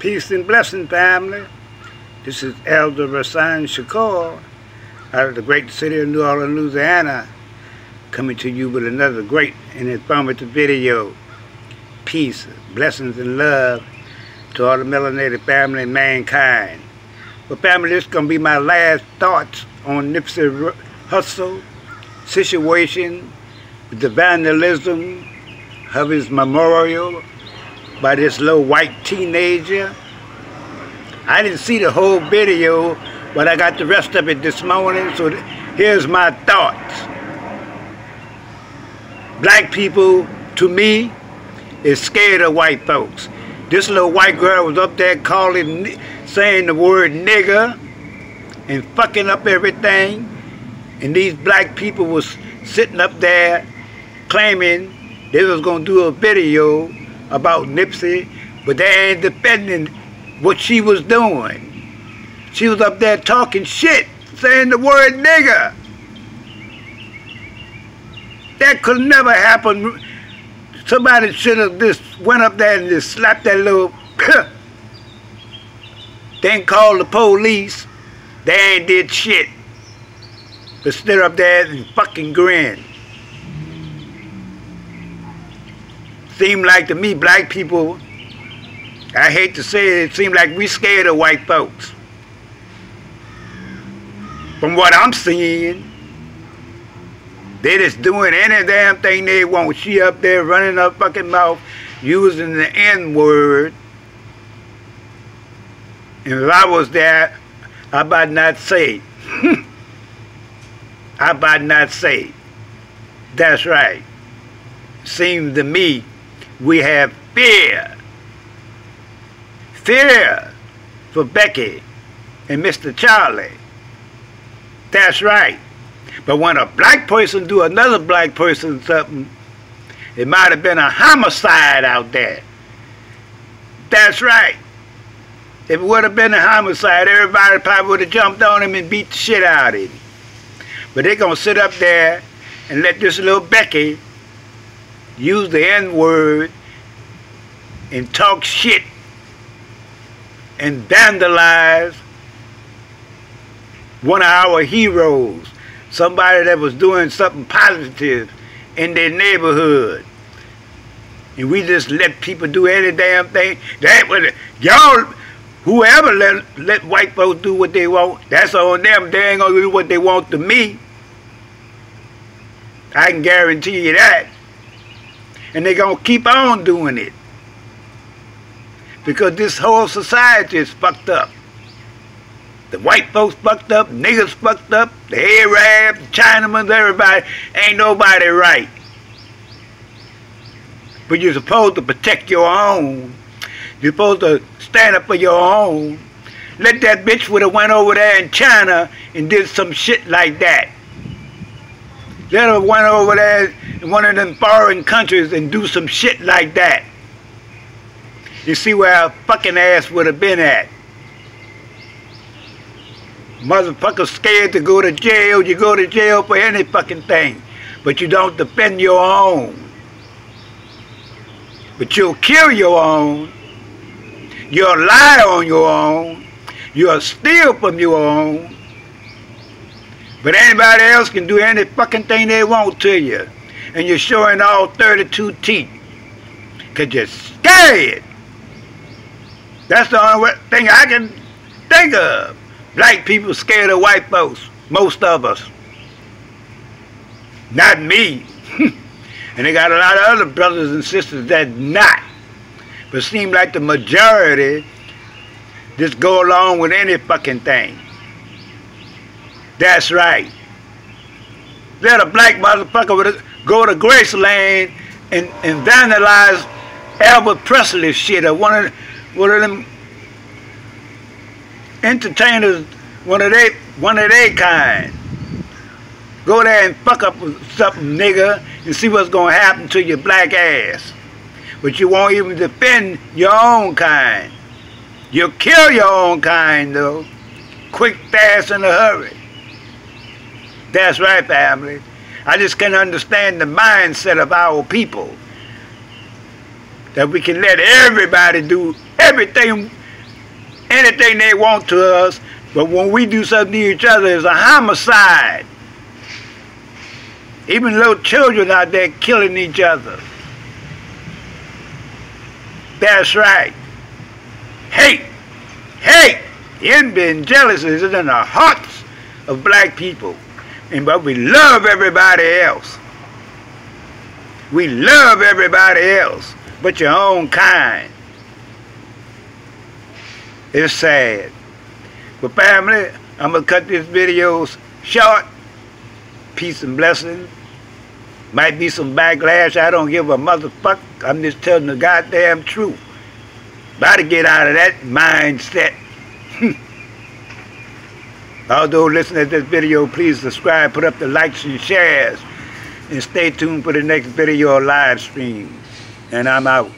Peace and blessing, family. This is Elder Rahson Shakur out of the great city of New Orleans, Louisiana, coming to you with another great and informative video. Peace, blessings, and love to all the melanated family and mankind. Well, family, this is going to be my last thoughts on Nipsey Hussle situation, the vandalism of his memorial by this little white teenager. I didn't see the whole video, but I got the rest of it this morning, so here's my thoughts. Black people, to me, is scared of white folks. This little white girl was up there calling, saying the word nigger and fucking up everything. And these black people was sitting up there claiming they was gonna do a video about Nipsey, but they ain't defending what she was doing. She was up there talking shit, saying the word nigger. That could never happen. Somebody should have just went up there and just slapped that little then called the police. They ain't did shit. But stood up there and fucking grin. Seemed like to me, black people, I hate to say it, it seemed like we scared of white folks. From what I'm seeing, they just doing any damn thing they want. She up there running her fucking mouth, using the N-word. And if I was there, I about not say. I about not say. That's right. Seems to me we have fear. Fear for Becky and Mr. Charlie. That's right. But when a black person do another black person something, it might have been a homicide out there. That's right. If it would have been a homicide, everybody probably would have jumped on him and beat the shit out of him. But they're going to sit up there and let this little Becky use the N-word and talk shit and vandalize one of our heroes, somebody that was doing something positive in their neighborhood. And we just let people do any damn thing. That was y'all whoever let let white folks do what they want, that's on them. They ain't gonna do what they want to me. I can guarantee you that and they're going to keep on doing it. Because this whole society is fucked up. The white folks fucked up, niggas fucked up, the Arabs, the Chinamans, everybody. Ain't nobody right. But you're supposed to protect your own. You're supposed to stand up for your own. Let that bitch would have went over there in China and did some shit like that. Let her went over there in one of them foreign countries and do some shit like that. You see where her fucking ass would have been at. Motherfucker scared to go to jail. You go to jail for any fucking thing. But you don't defend your own. But you'll kill your own. You'll lie on your own. You'll steal from your own. But anybody else can do any fucking thing they want to you. And you're showing all 32 teeth. Because you're scared. That's the only thing I can think of. Black people scared of white folks. Most of us. Not me. and they got a lot of other brothers and sisters that not. But seem like the majority just go along with any fucking thing. That's right. Let a black motherfucker go to Graceland and, and vandalize Albert Presley shit or one of one of them entertainers, one of they one of their kind. Go there and fuck up something, nigga, and see what's gonna happen to your black ass. But you won't even defend your own kind. You'll kill your own kind though. Quick, fast, in a hurry. That's right, family. I just can't understand the mindset of our people. That we can let everybody do everything anything they want to us, but when we do something to each other, it's a homicide. Even little children out there killing each other. That's right. Hate, hate, envy and jealousy is in the hearts of black people. And but we love everybody else. We love everybody else but your own kind. It's sad. But family, I'm going to cut this video short. Peace and blessings. Might be some backlash. I don't give a motherfucker. I'm just telling the goddamn truth. About to get out of that mindset. Although listening to this video, please subscribe, put up the likes and shares, and stay tuned for the next video or live stream. And I'm out.